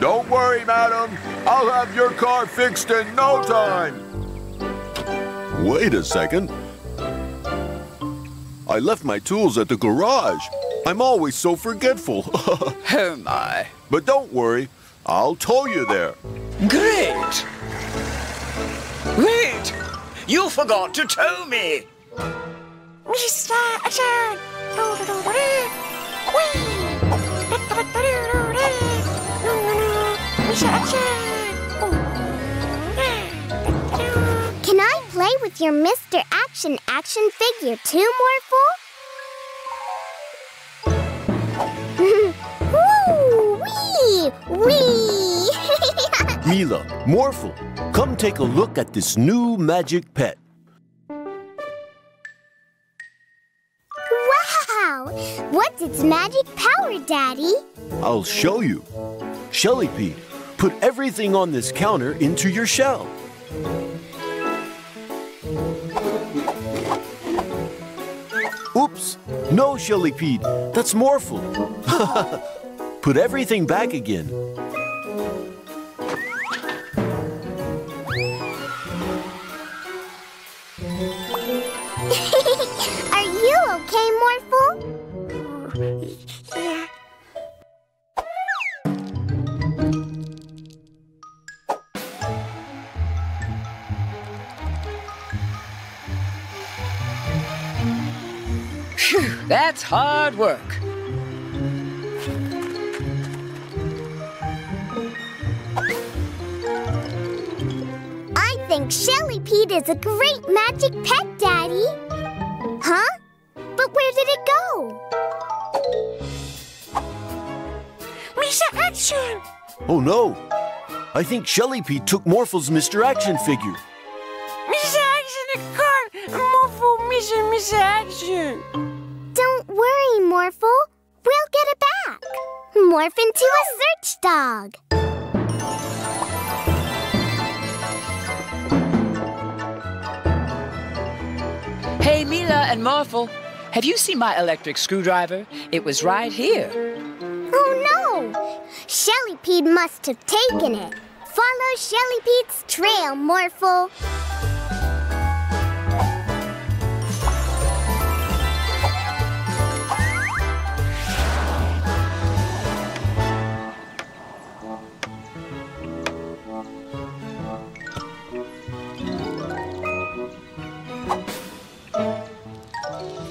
Don't worry, madam. I'll have your car fixed in no time. Wait a second. I left my tools at the garage. I'm always so forgetful. Oh my. but don't worry, I'll tow you there. Great! Wait! You forgot to tow me! Mr. Action! With your Mr. Action action figure too, Morphle? Woo! Wee! Wee! Mila, Morphle, come take a look at this new magic pet. Wow! What's its magic power, Daddy? I'll show you. Shelly Pete, put everything on this counter into your shell. Oops, no, Shelly Pete, that's Morphle. put everything back again. Are you okay, Morphle? Phew, that's hard work. I think Shelly Pete is a great magic pet, Daddy. Huh? But where did it go? Mr. Action! Oh no, I think Shelly Pete took Morphle's Mr. Action figure. Mr. Action, a car! Morphle, Mr. Mr. Action! Don't worry, Morphle. We'll get it back. Morph into a search dog. Hey, Mila and Morphle, have you seen my electric screwdriver? It was right here. Oh no! Shelly Pete must have taken it. Follow Shelly Pete's trail, Morphle.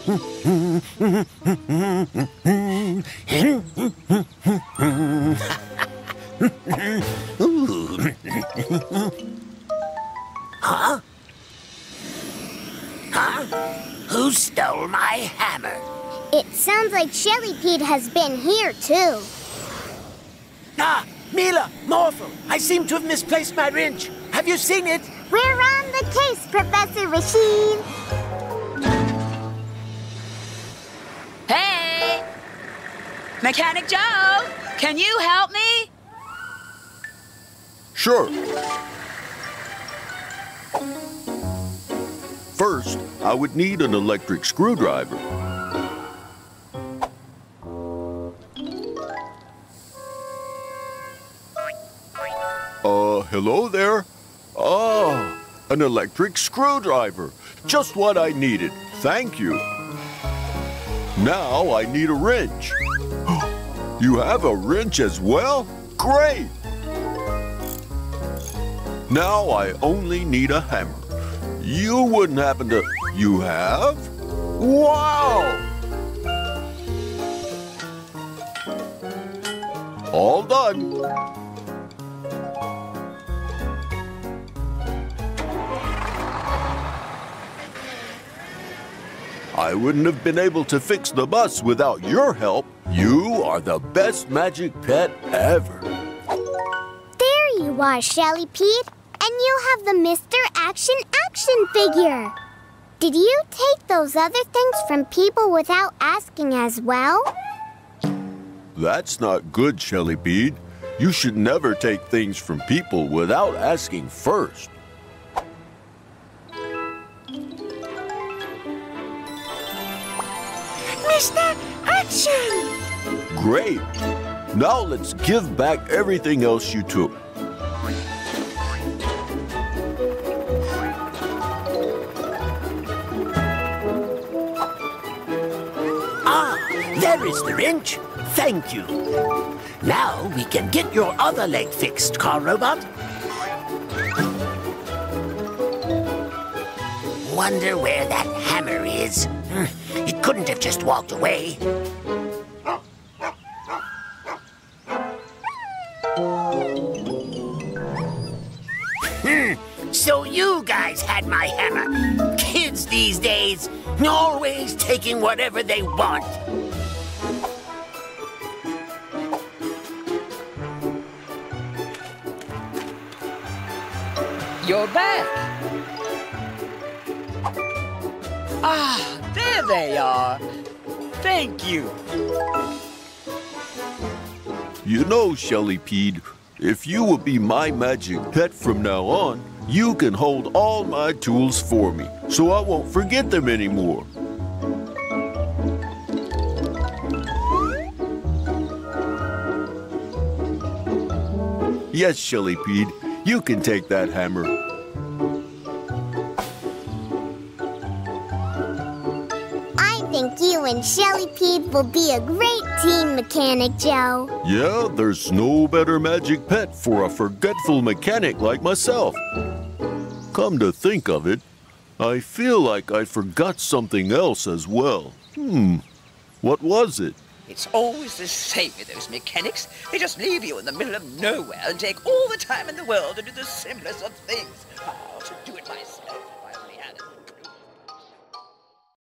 Who stole my hammer? It sounds like Shelly Pete has been here too. Ah, Mila, Morphle, I seem to have misplaced my wrench. Have you seen it? We're on the case, Professor Rashid. Mechanic Joe, can you help me? Sure. First, I would need an electric screwdriver. Uh, hello there. Oh, an electric screwdriver. Just what I needed. Thank you. Now I need a wrench. You have a wrench as well? Great! Now I only need a hammer. You wouldn't happen to... You have? Wow! All done. I wouldn't have been able to fix the bus without your help. You are the best magic pet ever. There you are, Shelly Pete. And you have the Mr. Action action figure. Did you take those other things from people without asking as well? That's not good, Shelly Pete. You should never take things from people without asking first. Mr. Action! Great. Now let's give back everything else you took. Ah, there is the wrench. Thank you. Now we can get your other leg fixed, car robot. Wonder where that hammer is. He couldn't have just walked away. Hmm, So you guys had my hammer. Kids these days, always taking whatever they want. You're back. Ah, there they are. Thank you. You know, Shelly Pete, if you will be my magic pet from now on, you can hold all my tools for me, so I won't forget them anymore. Yes, Shelly Pete, you can take that hammer. Will be a great team, Mechanic Joe. Yeah, there's no better magic pet for a forgetful mechanic like myself. Come to think of it, I feel like I forgot something else as well. Hmm, what was it? It's always the same with those mechanics. They just leave you in the middle of nowhere and take all the time in the world to do the simplest of things.